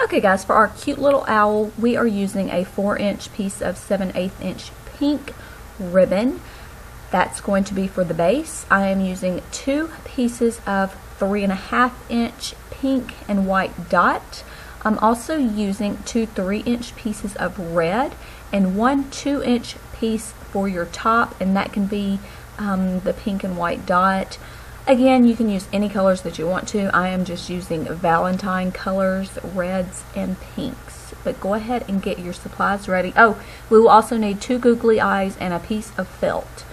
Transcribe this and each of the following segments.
Okay guys, for our cute little owl, we are using a 4 inch piece of 7 8 inch pink ribbon. That's going to be for the base. I am using two pieces of 3.5 inch pink and white dot. I'm also using two 3 inch pieces of red and one 2 inch piece for your top and that can be um, the pink and white dot. Again, you can use any colors that you want to. I am just using Valentine colors, reds and pinks. But go ahead and get your supplies ready. Oh, we will also need two googly eyes and a piece of felt.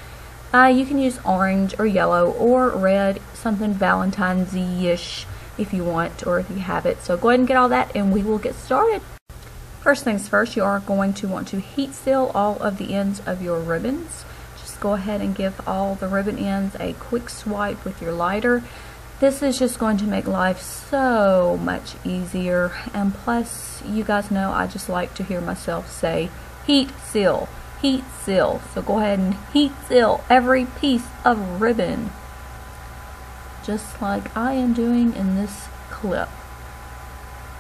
Uh, you can use orange or yellow or red, something Valentine's-ish if you want or if you have it. So go ahead and get all that and we will get started. First things first, you are going to want to heat seal all of the ends of your ribbons go ahead and give all the ribbon ends a quick swipe with your lighter. This is just going to make life so much easier and plus you guys know I just like to hear myself say heat seal, heat seal. So go ahead and heat seal every piece of ribbon just like I am doing in this clip.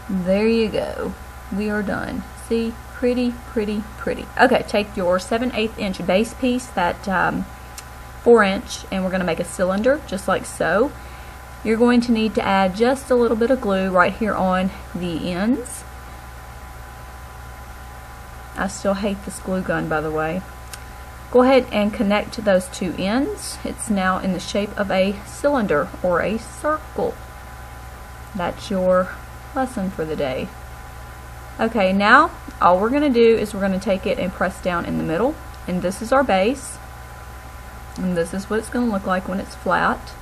There you go. We are done. See? pretty, pretty, pretty. Okay, take your 7 8 inch base piece, that um, 4 inch, and we're going to make a cylinder just like so. You're going to need to add just a little bit of glue right here on the ends. I still hate this glue gun by the way. Go ahead and connect those two ends. It's now in the shape of a cylinder or a circle. That's your lesson for the day. Okay, now all we're going to do is we're going to take it and press down in the middle. And this is our base. And this is what it's going to look like when it's flat.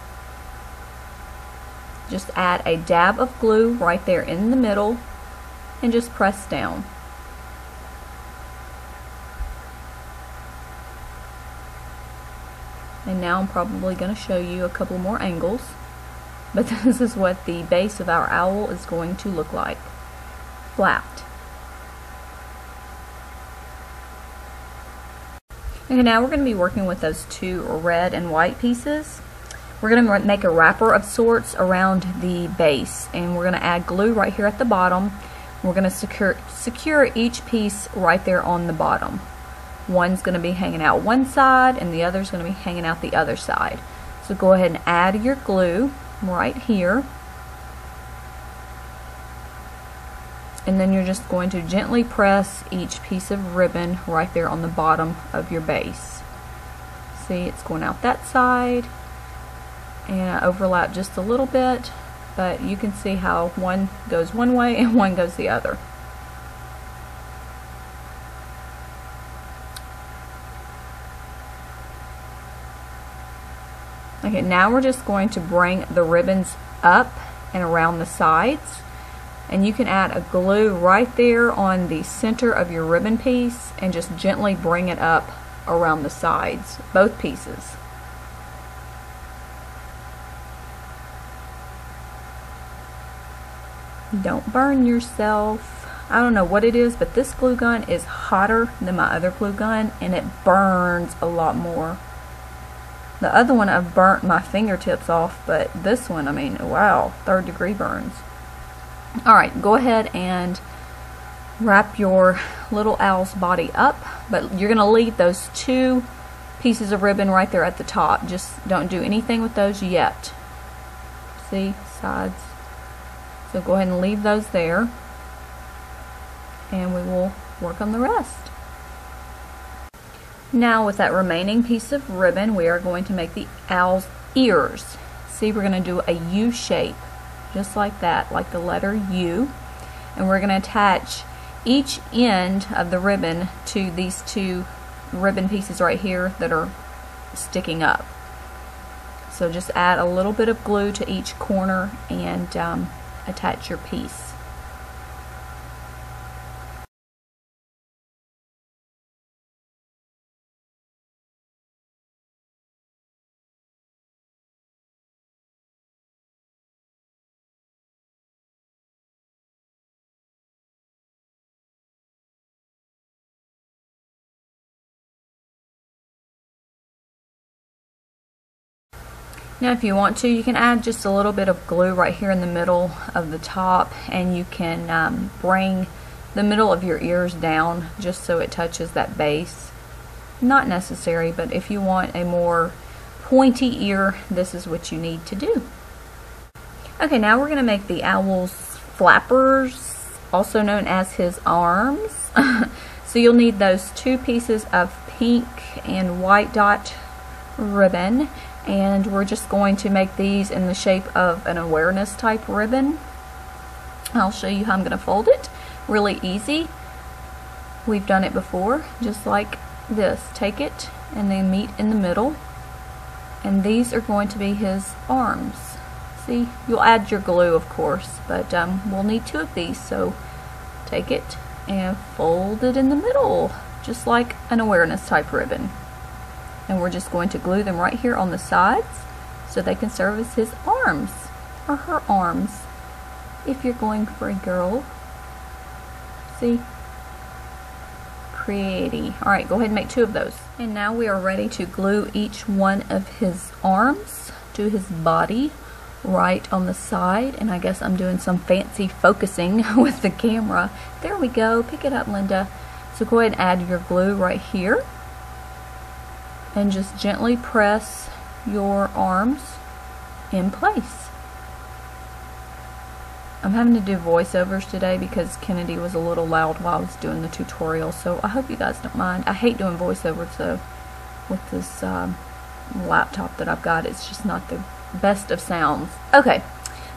Just add a dab of glue right there in the middle and just press down. And now I'm probably going to show you a couple more angles. But this is what the base of our owl is going to look like flat. Okay, now we're going to be working with those two red and white pieces. We're going to make a wrapper of sorts around the base and we're going to add glue right here at the bottom. We're going to secure, secure each piece right there on the bottom. One's going to be hanging out one side and the other's going to be hanging out the other side. So go ahead and add your glue right here. And then you're just going to gently press each piece of ribbon right there on the bottom of your base. See, it's going out that side and I overlap just a little bit, but you can see how one goes one way and one goes the other. Okay, now we're just going to bring the ribbons up and around the sides and you can add a glue right there on the center of your ribbon piece and just gently bring it up around the sides, both pieces. Don't burn yourself. I don't know what it is, but this glue gun is hotter than my other glue gun and it burns a lot more. The other one I've burnt my fingertips off, but this one, I mean, wow, third degree burns. Alright, go ahead and wrap your little owl's body up, but you're going to leave those two pieces of ribbon right there at the top. Just don't do anything with those yet. See, sides. So go ahead and leave those there, and we will work on the rest. Now with that remaining piece of ribbon, we are going to make the owl's ears. See, we're going to do a U shape just like that, like the letter U. And we're going to attach each end of the ribbon to these two ribbon pieces right here that are sticking up. So just add a little bit of glue to each corner and um, attach your piece. Now if you want to, you can add just a little bit of glue right here in the middle of the top and you can um, bring the middle of your ears down just so it touches that base. Not necessary, but if you want a more pointy ear, this is what you need to do. Okay, now we're going to make the owl's flappers, also known as his arms. so you'll need those two pieces of pink and white dot ribbon and we're just going to make these in the shape of an awareness type ribbon. I'll show you how I'm going to fold it. Really easy. We've done it before, just like this. Take it and then meet in the middle. And these are going to be his arms. See, you'll add your glue, of course, but um, we'll need two of these. So take it and fold it in the middle, just like an awareness type ribbon and we're just going to glue them right here on the sides so they can serve as his arms or her arms if you're going for a girl. See? Pretty. Alright go ahead and make two of those. And now we are ready to glue each one of his arms to his body right on the side. And I guess I'm doing some fancy focusing with the camera. There we go. Pick it up Linda. So go ahead and add your glue right here and just gently press your arms in place. I'm having to do voiceovers today because Kennedy was a little loud while I was doing the tutorial, so I hope you guys don't mind. I hate doing voiceovers though with this um, laptop that I've got. It's just not the best of sounds. Okay,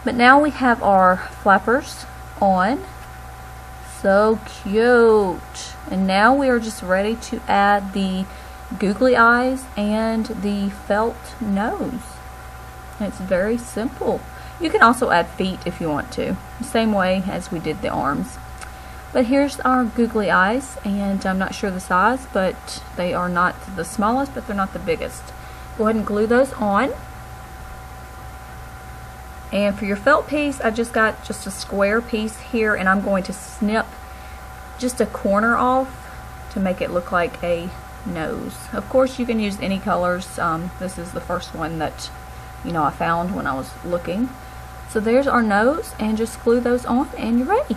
but now we have our flappers on. So cute. And now we are just ready to add the googly eyes and the felt nose. It's very simple. You can also add feet if you want to, same way as we did the arms. But here's our googly eyes, and I'm not sure the size, but they are not the smallest, but they're not the biggest. Go ahead and glue those on. And for your felt piece, I just got just a square piece here, and I'm going to snip just a corner off to make it look like a nose. Of course, you can use any colors. Um, this is the first one that, you know, I found when I was looking. So there's our nose, and just glue those on, and you're ready.